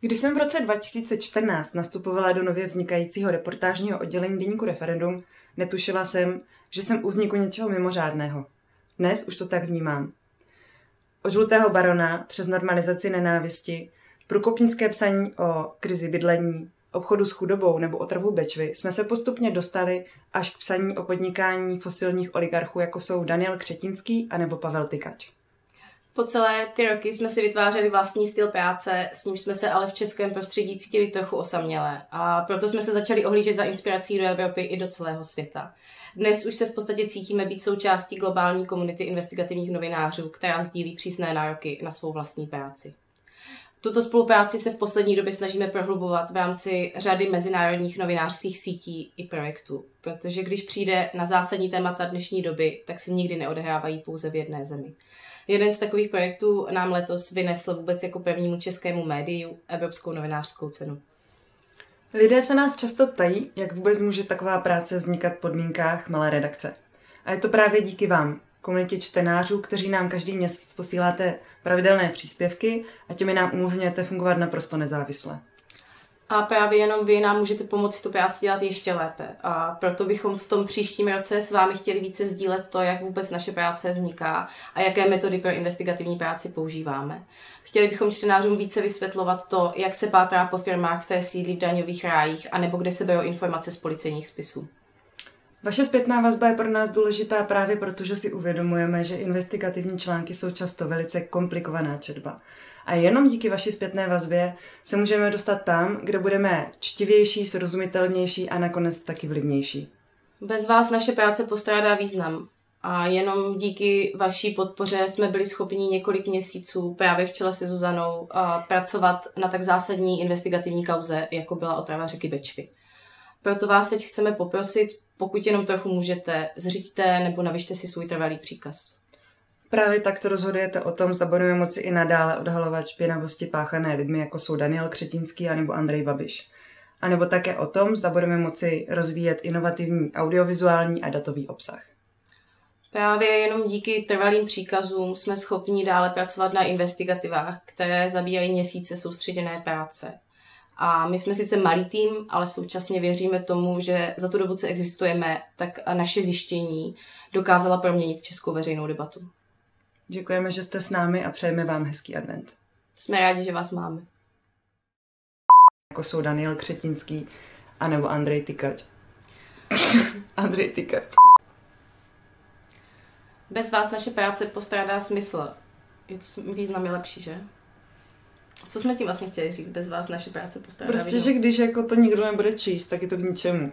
Když jsem v roce 2014 nastupovala do nově vznikajícího reportážního oddělení Deníku Referendum, netušila jsem, že jsem u vzniku něčeho mimořádného. Dnes už to tak vnímám. Od žlutého barona přes normalizaci nenávisti, průkopnické psaní o krizi bydlení, obchodu s chudobou nebo otravu Bečvy jsme se postupně dostali až k psaní o podnikání fosilních oligarchů, jako jsou Daniel Křetinský a nebo Pavel Tykač. Po celé ty roky jsme si vytvářeli vlastní styl práce, s ním jsme se ale v českém prostředí cítili trochu osamělé a proto jsme se začali ohlížet za inspirací do Evropy i do celého světa. Dnes už se v podstatě cítíme být součástí globální komunity investigativních novinářů, která sdílí přísné nároky na svou vlastní práci. Tuto spolupráci se v poslední době snažíme prohlubovat v rámci řady mezinárodních novinářských sítí i projektů, protože když přijde na zásadní témata dnešní doby, tak se nikdy neodehrávají pouze v jedné zemi. Jeden z takových projektů nám letos vynesl vůbec jako prvnímu českému médiu Evropskou novinářskou cenu. Lidé se nás často ptají, jak vůbec může taková práce vznikat v podmínkách malé redakce. A je to právě díky vám, komunitě čtenářů, kteří nám každý měsíc posíláte pravidelné příspěvky a těmi nám umožňujete fungovat naprosto nezávisle. A právě jenom vy nám můžete pomoci tu práci dělat ještě lépe. A proto bychom v tom příštím roce s vámi chtěli více sdílet to, jak vůbec naše práce vzniká a jaké metody pro investigativní práci používáme. Chtěli bychom čtenářům více vysvětlovat to, jak se pátrá po firmách, které sídlí v daňových rájích, anebo kde se berou informace z policejních spisů. Vaše zpětná vazba je pro nás důležitá právě proto, že si uvědomujeme, že investigativní články jsou často velice komplikovaná četba. A jenom díky vaší zpětné vazbě se můžeme dostat tam, kde budeme čtivější, srozumitelnější a nakonec taky vlivnější. Bez vás naše práce postrádá význam. A jenom díky vaší podpoře jsme byli schopni několik měsíců právě v čele se Zuzanou pracovat na tak zásadní investigativní kauze, jako byla otrava řeky Bečvy. Proto vás teď chceme poprosit, pokud jenom trochu můžete, zřiďte nebo navyšte si svůj trvalý příkaz. Právě takto rozhodujete o tom, zda budeme moci i nadále odhalovat špinavosti páchané lidmi, jako jsou Daniel Křetinský anebo Andrej Babiš. A nebo také o tom, zda budeme moci rozvíjet inovativní audiovizuální a datový obsah. Právě jenom díky trvalým příkazům jsme schopni dále pracovat na investigativách, které zabírají měsíce soustředěné práce. A my jsme sice malý tým, ale současně věříme tomu, že za tu dobu, co existujeme, tak naše zjištění dokázala proměnit českou veřejnou debatu. Děkujeme, že jste s námi a přejeme vám hezký advent. Jsme rádi, že vás máme. Jako jsou Daniel Křetinský anebo Andrej Tykač. Andrej Tykač. Bez vás naše práce postrádá smysl. Je to význam je lepší, že? Co jsme tím vlastně chtěli říct? Bez vás naše práce postrádá Prostě, že když jako to nikdo nebude číst, tak je to k ničemu.